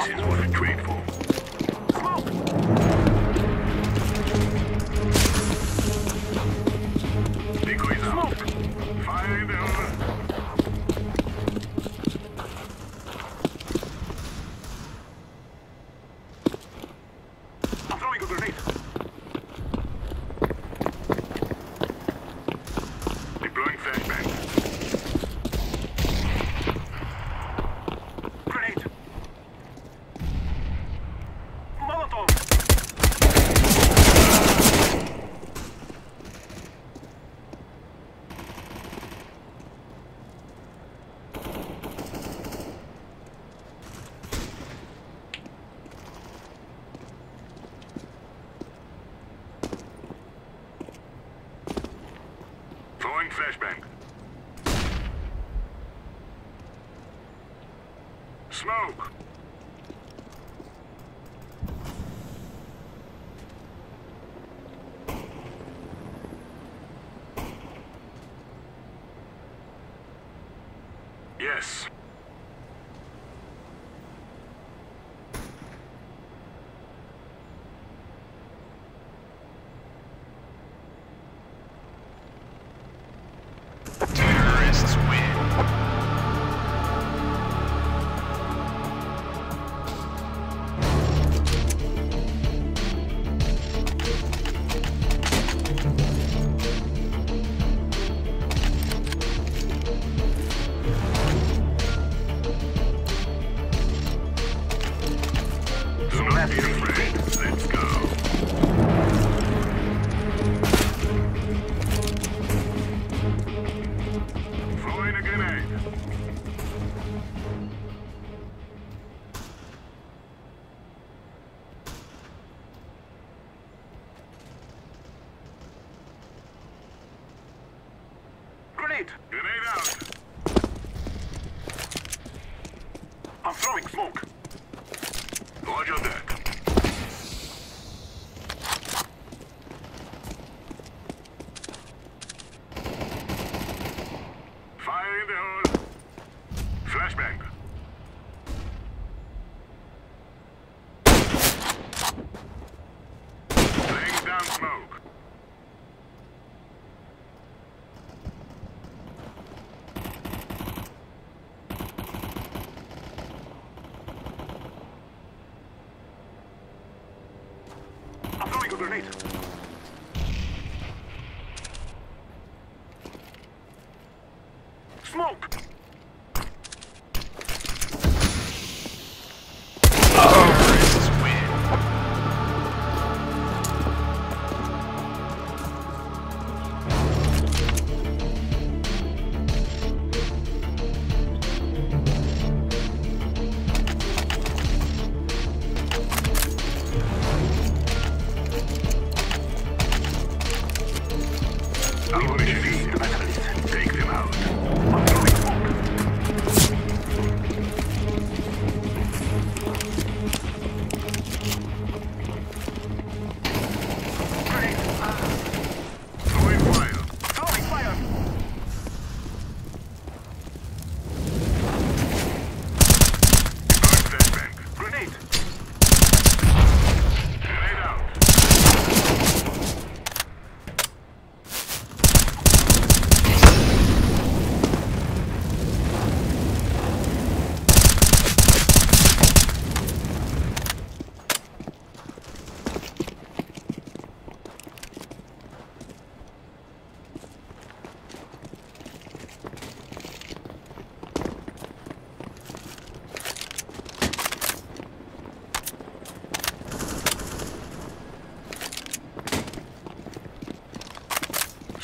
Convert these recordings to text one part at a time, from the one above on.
This is what I trade for. flashbang. Smoke! Yes. Grenade! Grenade out! I'm throwing smoke. Roger that.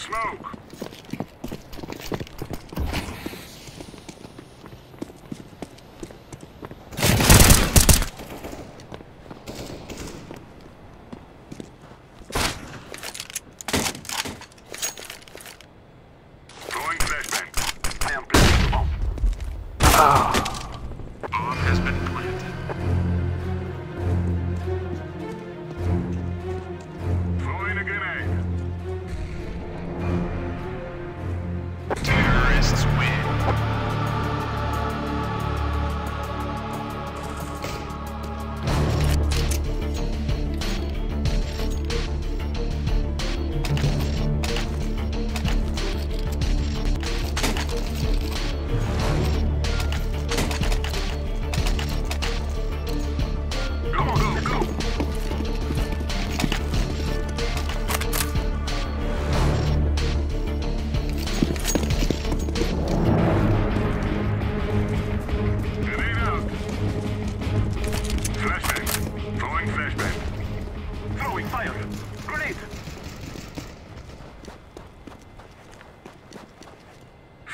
smoke.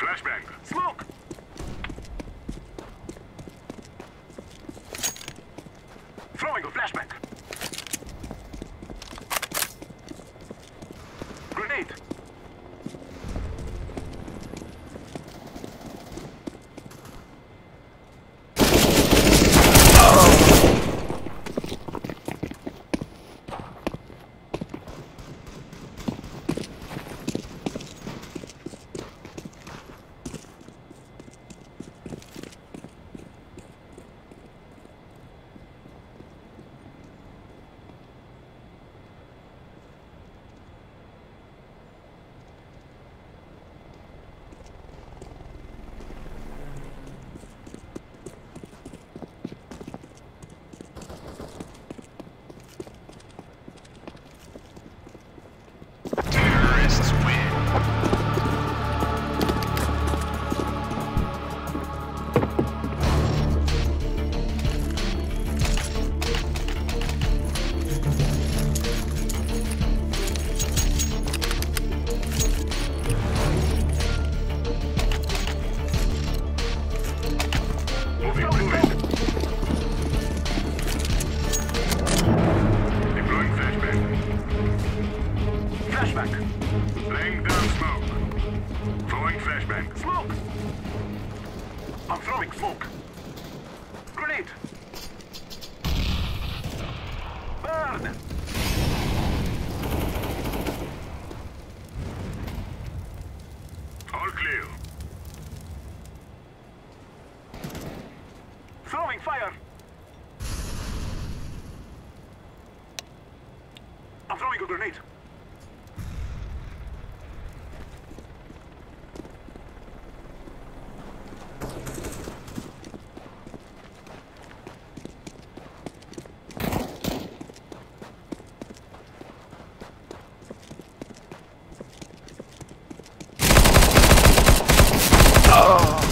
Flashbang. Throwing fire! I'm throwing a grenade. Oh!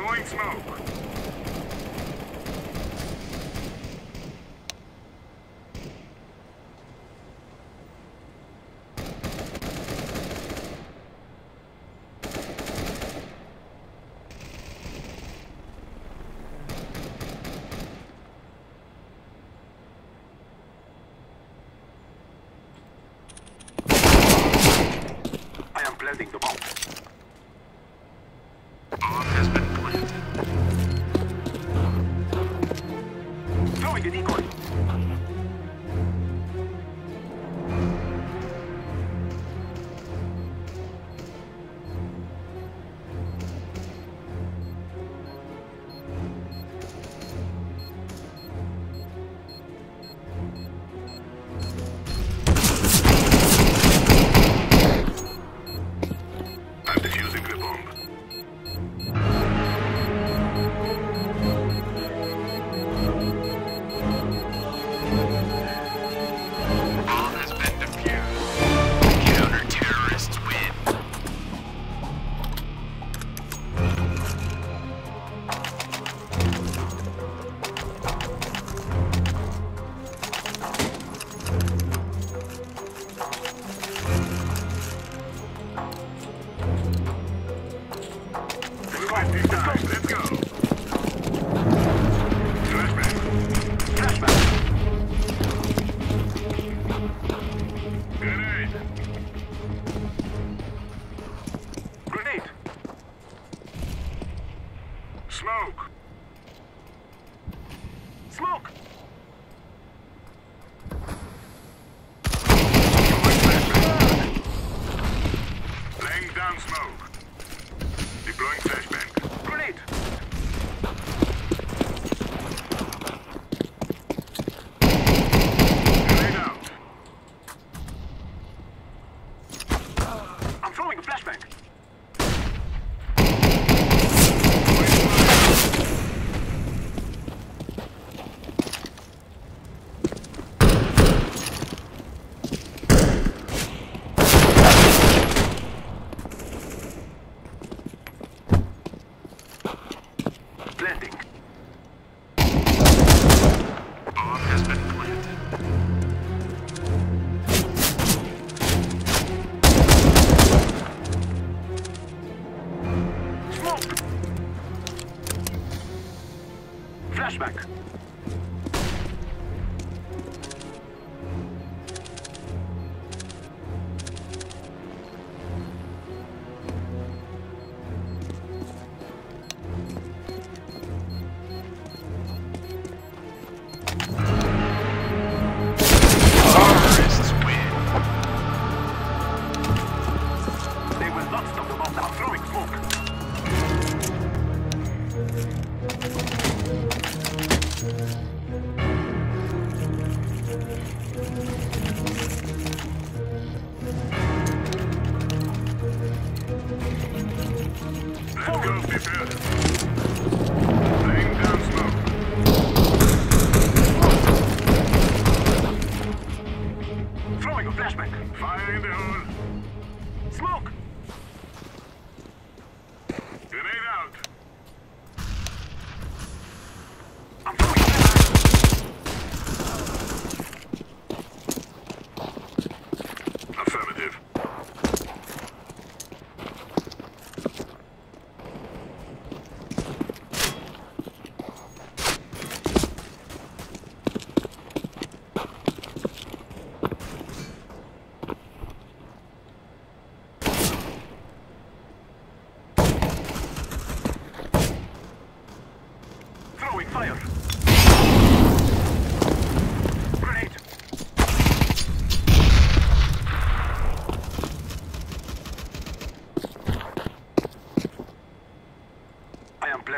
Deploying smoke. I am planting the bomb. city north.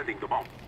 I am planting the bomb.